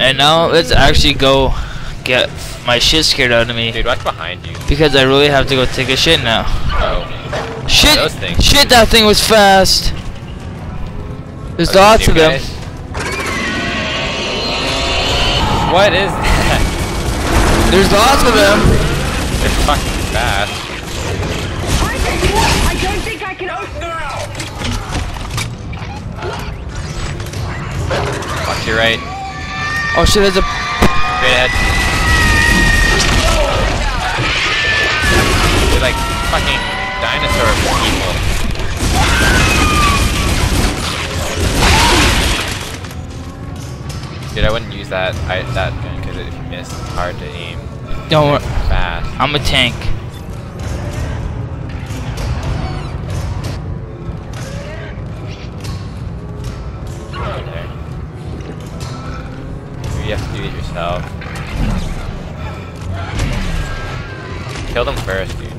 And now let's actually go get my shit scared out of me. Dude, watch behind you. Because I really have to go take a shit now. Oh. Shit! Those things. Shit, that thing was fast! There's Are lots new of them. guys? What is that? There's lots of them. They're fucking fast. I don't think I can open Watch your right. Oh shit, there's a. Ahead. They're like fucking dinosaur people. Dude, I wouldn't use that I, that gun because if you miss, it's hard to aim Don't worry. fast. I'm a tank. Yourself. Kill them first, dude.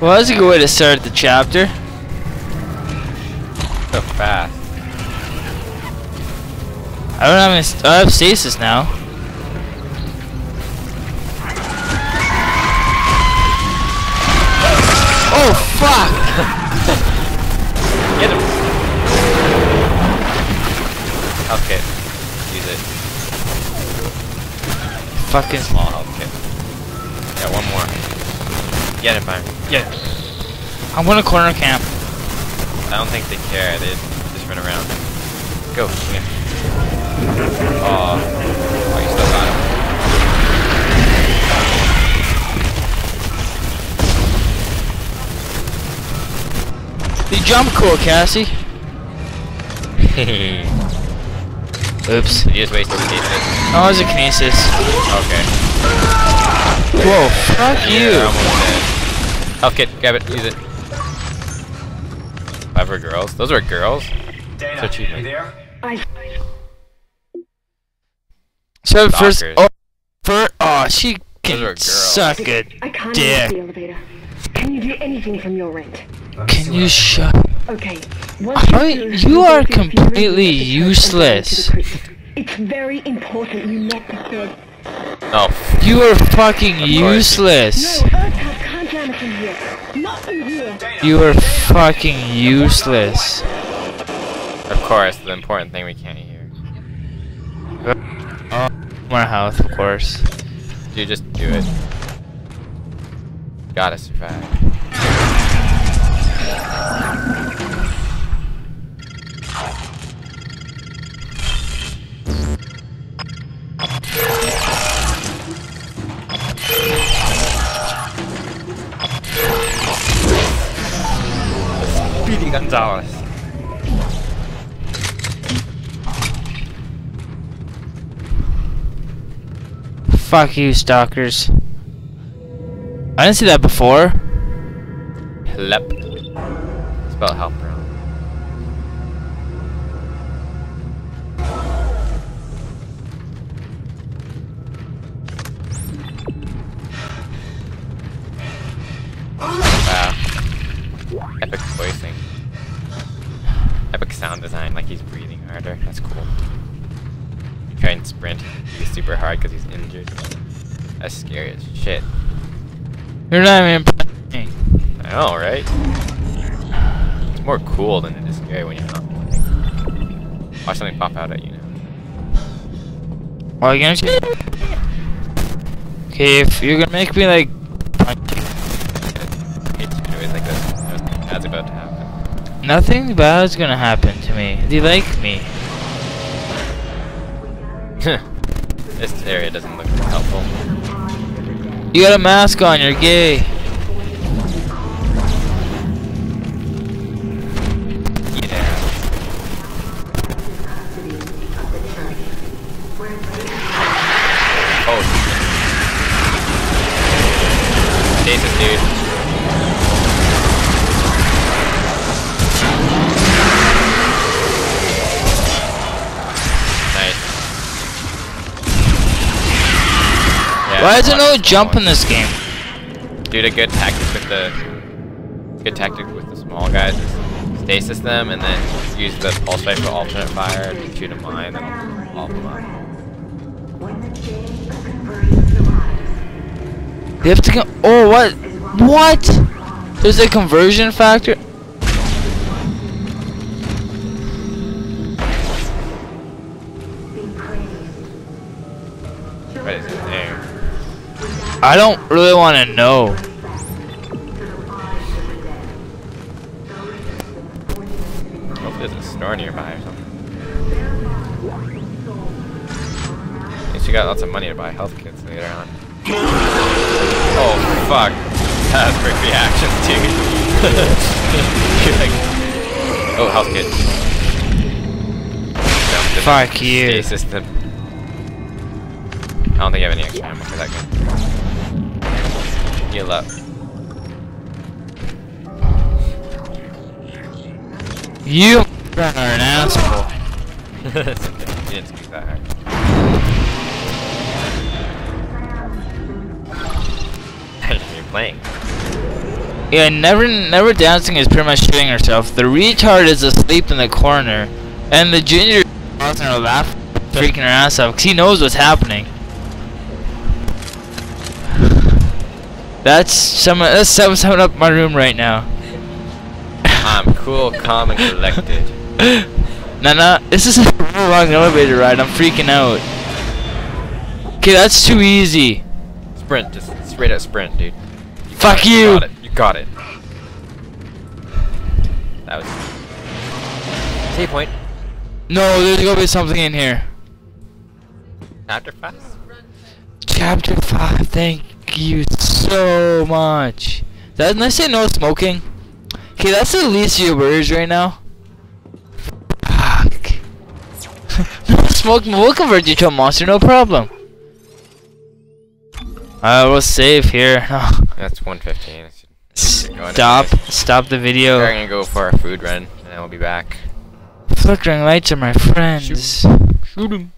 Well, that's a good way to start the chapter. So fast. I don't have any. St I have stasis now. Health kit. Use it. Fucking. Small health kit. Yeah, one more. Get him, Byron. Yeah. I'm gonna corner camp. I don't think they care. They just run around. Go. Come here. Oh. Oh, you still got him. You jump cool, Cassie. you just wasted stasis. Oh, it was a kinesis. Okay. Whoa, fuck You're you. almost. Health oh, kit. Grab it. Use it. Five were girls. Those are girls. Daina, So cheap, you there? I So first, oh, for oh, she can are girls. suck it. I can't Dick. the elevator. Can you do anything from your end? Can you shut? Okay. Once How- do, you we'll are completely Fury's episode and go into useless. It's very important you not disturb. Oh. You are fucking course. useless. No, Earthcat can't jam it here. Not in here. You are fucking useless. Of course, the important thing we can't hear. Oh, More health, of course. You just do it. Gotta survive. Gonzalez. Fuck you, stalkers. I didn't see that before. Help. Spell help wrong. Wow. Ah. Epic voicing. Sound design, like he's breathing harder. That's cool. You try and sprint, he's super hard because he's injured. That's scary as shit. You're not even impressing. I know, right? It's more cool than it is scary when you're not playing. Watch something pop out at you now. Well, you gonna Okay, if you're gonna make me like nothing bad's gonna happen to me. They like me. this area doesn't look helpful. You got a mask on, you're gay. Yeah. Oh. Jesus, dude. Why is there no jump in this game? Dude, a good tactic with the good tactic with the small guys is stasis them, and then use the pulse rifle alternate fire to shoot a mine, and of them up. They have to go. Oh, what? What? There's a conversion factor. Right, there. I don't really want to know. Hopefully there's a store nearby or something. At least you got lots of money to buy health kits later on. Oh fuck. That has quick reactions too. You're like, oh, health kit. In Fuck you. Stasis them. I don't think I have any extra ammo for that gun. Heal up. You are an asshole. you didn't squeeze that hard. You're playing. Yeah, never, never dancing is pretty much shitting herself. The retard is asleep in the corner, and the junior is causing her laugh, freaking her ass off, 'cause he knows what's happening. That's some. That's summing up my room right now. I'm cool, calm, and collected. nah, nah. This is a real long elevator ride. I'm freaking out. Okay, that's too easy. Sprint, just straight up sprint, dude. You Fuck got you. got it. You got it. That was. Save point. No, there's gonna be something in here. Chapter five. Chapter 5, thank you so much. Didn't I say no smoking? Okay, that's the least of your worries right now. Fuck. no smoking, we'll convert you to a monster, no problem. I will save here. That's 115. Let's get going Stop, stop the video. We're gonna go for a food run, and then we'll be back. Flickering lights are my friends. Shoot 'em.